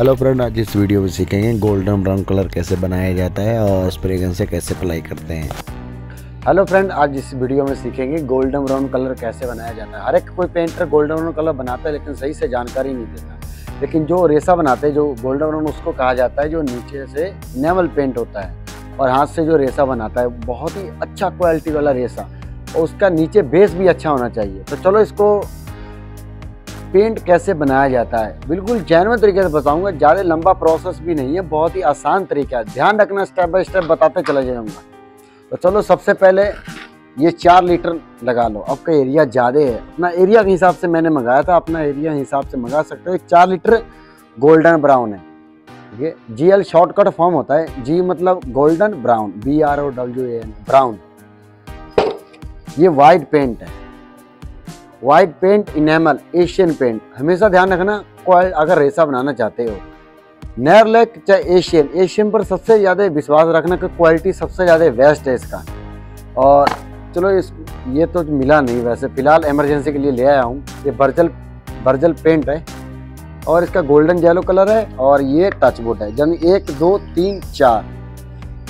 Hello friend आज इस video में सीखेंगे गोल्डन ब्राउन कलर कैसे बनाया जाता है और स्प्रे गन से कैसे अप्लाई करते हैं। हेलो फ्रेंड आज इस वीडियो में सीखेंगे गोल्डन ब्राउन कलर कैसे बनाया जाता है। हर एक कोई पेंटर गोल्डन ब्राउन कलर बनाता है, लेकिन सही से जानकारी नहीं देता। लेकिन जो रेसा बनाते हैं, जो गोल्डन ब्राउन उसको कहा जाता है, जो नीचे से नेवल पेंट होता है और हाथ से जो रेसा बनाता है, बहुत ही अच्छा क्वालिटी वाला रेसा और उसका नीचे बेस भी अच्छा होना चाहिए। तो चलो इसको पेंट कैसे बनाया जाता है? बिल्कुल जैनवन तरीके से बताऊँगा, ज़्यादा लंबा प्रोसेस भी नहीं है, बहुत ही आसान तरीका है। ध्यान रखना स्टेप बाय स्टेप बताते चला जाऊँगा। तो चलो, सबसे पहले ये चार लीटर लगा लो। आपका एरिया ज़्यादा है। अपना एरिया के हिसाब से मैंने मंगाया था, अपना एरिया हिसाब से मंगा सकते हो। चार लीटर गोल्डन ब्राउन है। ये जी एल शॉर्टकट फॉर्म होता है। जी मतलब golden brown B R O W N brown ये वाइट पेंट है। White paint enamel Asian paint हमेशा ध्यान रखना अगर रेसा बनाना चाहते हो। नेरलेक चाहे एशियन एशियन पर सबसे ज़्यादा विश्वास रखना कि क्वालिटी सबसे ज़्यादा बेस्ट है इसका। और चलो इस, ये तो मिला नहीं वैसे। फ़िलहाल इमरजेंसी के लिए ले आया हूँ। ये बर्जल बर्जल पेंट है। और इसका गोल्डन येलो कलर है और ये टच वुड है। यानी एक, दो, तीन, चार।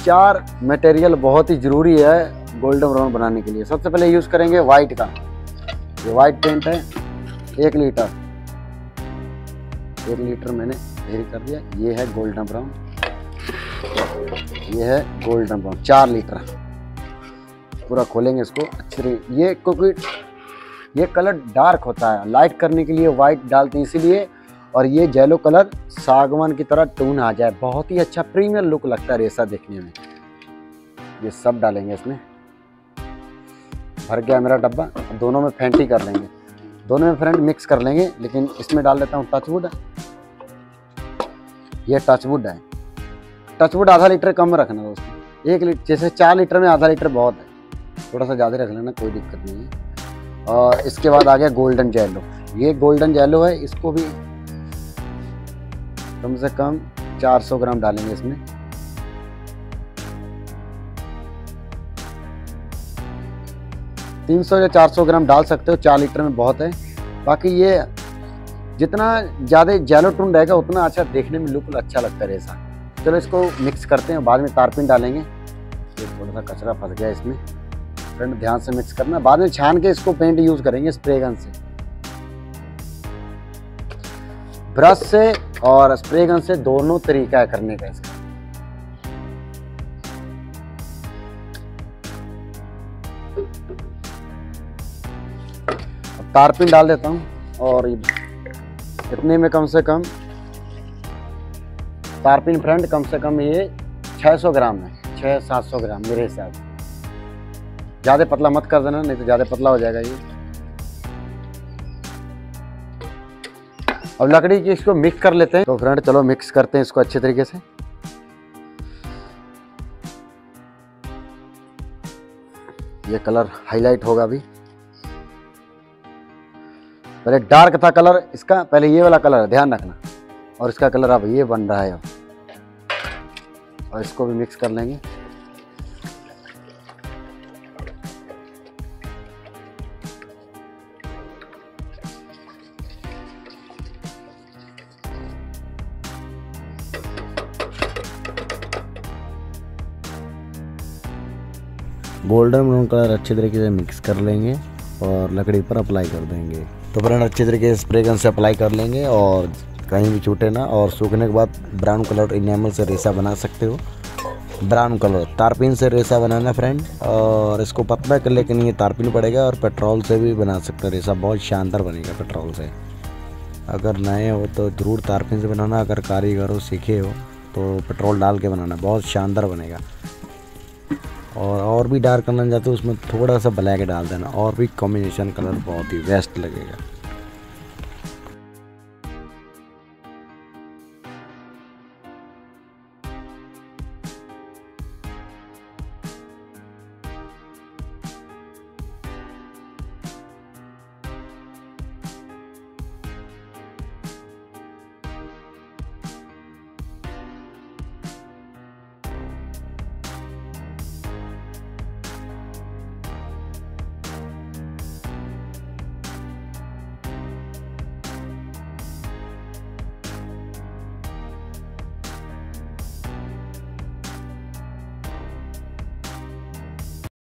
चार मटेरियल बहुत ही ज़रूरी है गोल्डन ब्राउन बनाने के लिए। सबसे पहले यूज़ करेंगे वाइट का। ये वाइट पेंट है, एक लीटर। एक लीटर मैंने ढेर कर दिया। ये है गोल्डन ब्राउन ये है गोल्डन ब्राउन चार लीटर। पूरा खोलेंगे इसको, अच्छे ये क्योंकि ये कलर डार्क होता है। लाइट करने के लिए वाइट डालते हैं इसीलिए, और ये जेलो कलर सागवान की तरह टून आ जाए। बहुत ही अच्छा प्रीमियर लुक लगता है रेसा देखने में। ये सब डालेंगे इसमें। भर गया मेरा डब्बा दोनों में फेंटी कर लेंगे। दोनों में फ्रेंड मिक्स कर लेंगे, लेकिन इसमें डाल देता हूँ टचवुड ये टचवुड है। टचवुड आधा लीटर कम रखना दोस्तों एक लीटर जैसे चार लीटर में आधा लीटर बहुत है। थोड़ा सा ज़्यादा रख लेना, कोई दिक्कत नहीं है। और इसके बाद आ गया गोल्डन जेलो। ये गोल्डन जेलो है, इसको भी कम से कम 400 ग्राम डालेंगे इसमें। 300 या 400 ग्राम डाल सकते हो, चार लीटर में बहुत है। बाकी ये जितना ज़्यादा जैलो टून रहेगा, उतना अच्छा देखने में लुक अच्छा लगता है रेसा चलो इसको मिक्स करते हैं, बाद में तारपिन डालेंगे। थोड़ा सा कचरा फंस गया इसमें। फ्रेंड ध्यान से मिक्स करना। बाद में छान के इसको पेंट यूज़ करेंगे स्प्रे गन से। ब्रश से और स्प्रे गन से दोनों तरीका है करने का इसका। तारपिन डाल देता हूँ और इतने में कम से कम तारपिन फ्रंट कम से कम ये 600 ग्राम है, छः सात सौ ग्राम मेरे हिसाब से। ज़्यादा पतला मत कर देना, नहीं तो ज़्यादा पतला हो जाएगा ये। अब लकड़ी की इसको मिक्स कर लेते हैं। तो फ्रेंड, चलो मिक्स करते हैं इसको अच्छे तरीके से। ये कलर हाईलाइट होगा अभी। पहले डार्क था कलर, इसका पहले ये वाला कलर है ध्यान रखना। और इसका कलर अब ये बन रहा है। अब और इसको भी मिक्स कर लेंगे। गोल्डन ब्राउन कलर अच्छे तरीके से मिक्स कर लेंगे और लकड़ी पर अप्लाई कर देंगे। तो फ्रेंड अच्छे तरीके से स्प्रे गन से अप्लाई कर लेंगे और कहीं भी छूटे ना, और सूखने के बाद ब्राउन कलर इनेमल से रेसा बना सकते हो। ब्राउन कलर तारपीन से रेसा बनाना फ्रेंड और इसको पतला कर लेकिन ये तारपीन पड़ेगा और पेट्रोल से भी बना सकते हो। रेसा बहुत शानदार बनेगा पेट्रोल से। अगर नए हो तो ज़रूर तारपीन से बनाना, अगर कारीगर हो सीखे हो तो पेट्रोल डाल के बनाना, बहुत शानदार बनेगा। और और भी डार्क करना चाहते हो, उसमें थोड़ा सा ब्लैक डाल देना, और भी कॉम्बिनेशन कलर बहुत ही बेस्ट लगेगा।